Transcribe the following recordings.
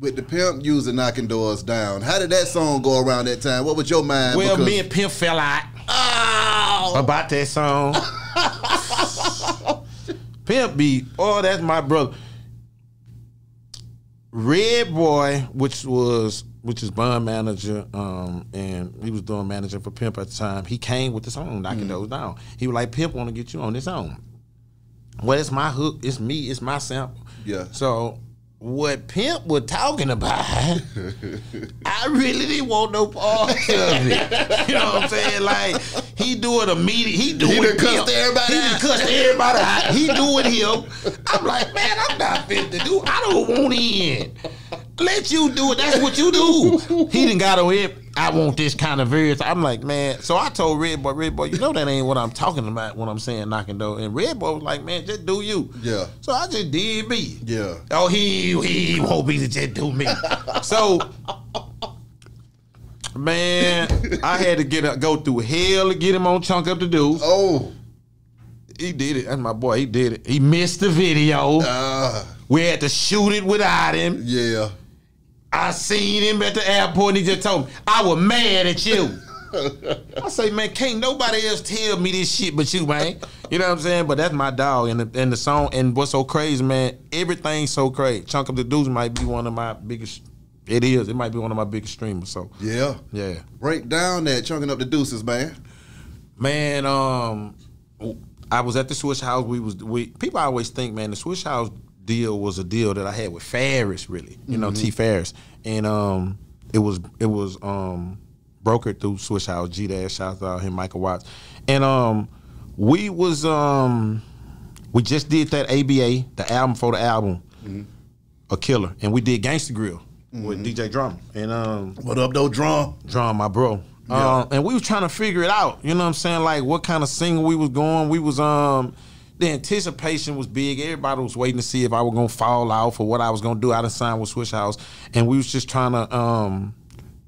with the pimp using knocking doors down. How did that song go around that time? What was your mind? Well, Because- me and Pimp fell out oh, about that song. Pimp beat. Oh, that's my brother. Red Boy, which was which is bond manager, um, and he was doing manager for Pimp at the time. He came with the song, knocking those down. He was like, "Pimp, want to get you on this song." Well, it's my hook. It's me. It's my sample. Yeah. So what Pimp was talking about, I really didn't want no part of it. You know what I'm saying? Like he do it immediately. He do He it. done cussed Pimp. everybody He out. cussed everybody out. He do it him. I'm like, man, I'm not fit to do. I don't want in. Let you do it. That's what you do. He didn't got on it. I want this kind of various. I'm like, man. So I told Red Boy, Red Boy, you know that ain't what I'm talking about when I'm saying knocking door. And Red Boy was like, man, just do you. Yeah. So I just did me. Yeah. Oh, he he won't be to just do me. so, man, I had to get a, go through hell to get him on chunk up the dude. Oh, He did it. That's my boy. He did it. He missed the video. ah, we had to shoot it without him. yeah. I seen him at the airport and he just told me, I was mad at you. I say, man, can't nobody else tell me this shit but you, man. You know what I'm saying? But that's my dog. And the, and the song, and what's so crazy, man, everything's so crazy. Chunk Up the Deuce might be one of my biggest, it is, it might be one of my biggest streamers. So, Yeah. yeah. Break down that chunking up the deuces, man. Man, um, I was at the Swish House. We was we people always think, man, the Swish House deal was a deal that I had with Farris, really. You know, T Farris, and um, it was it was um brokered through Swish House. G Dash, shout out to him, Michael Watts, and um, we was um, we just did that ABA, the album for the album, a killer, and we did Gangsta Grillz with DJ Drum, and um. What up, though, drum? Drum, my bro. Um, and we was trying to figure it out. You know what I'm saying? Like what kind of single we was going. We was um the anticipation was big. Everybody was waiting to see if I was gonna fall off or what I was gonna do. I done signed with Swish House. And we was just trying to um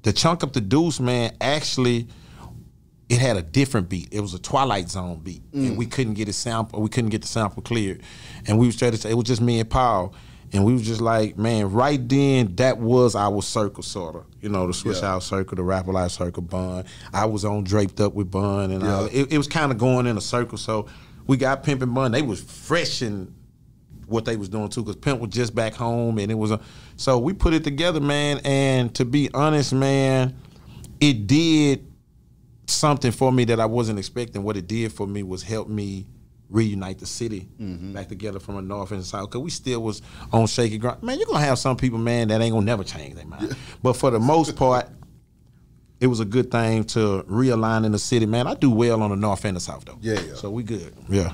the chunk up the deuce, man, actually it had a different beat. It was a Twilight Zone beat, and we couldn't get a sample. We couldn't get the sample cleared, and we was trying to say it was just me and Paul, and we was just like, man, right then that was our circle, sort of. You know, the Swish Yeah. House circle, the Rap-A-Lot circle, Bun. I was on draped up with Bun, and. Yeah. It, it was kind of going in a circle. So we got Pimp and Bun. They was fresh and what they was doing too, because Pimp was just back home, and it was a. So we put it together, man. And to be honest, man, it did something for me that I wasn't expecting. What it did for me was help me reunite the city mm-hmm. back together from the north and south. Cause we still was on shaky ground. Man, you're gonna have some people, man, that ain't gonna never change their mind. But for the most part, it was a good thing to realign in the city, man. I do well on the north and the south though. Yeah, yeah. So we good. Yeah.